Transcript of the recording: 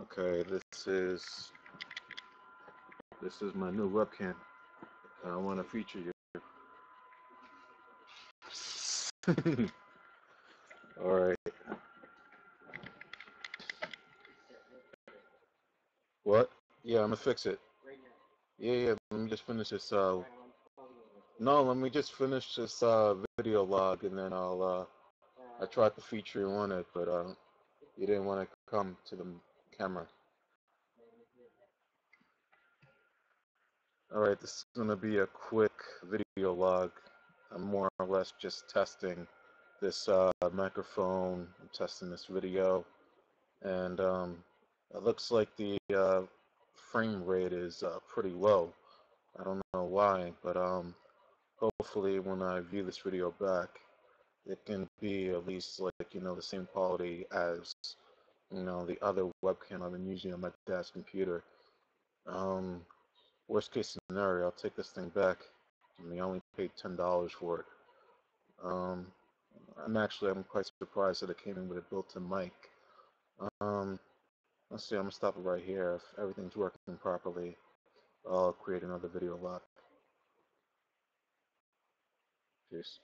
Okay, this is this is my new webcam. I want to feature you. All right. What? Yeah, I'm gonna fix it. Yeah, yeah. Let me just finish this. Uh, no, let me just finish this uh, video log, and then I'll. Uh, I tried to feature you on it, but uh, you didn't want to come to the camera. Alright, this is going to be a quick video log. I'm more or less just testing this uh, microphone, I'm testing this video, and um, it looks like the uh, frame rate is uh, pretty low. I don't know why, but um, hopefully when I view this video back, it can be at least like, you know, the same quality as, you know, the other webcam I've been using on my dad's computer. Um, worst case scenario, I'll take this thing back. I mean, I only paid ten dollars for it. Um, I'm actually I'm quite surprised that it came in with a built-in mic. Um, let's see, I'm gonna stop it right here. If everything's working properly, I'll create another video log. Peace.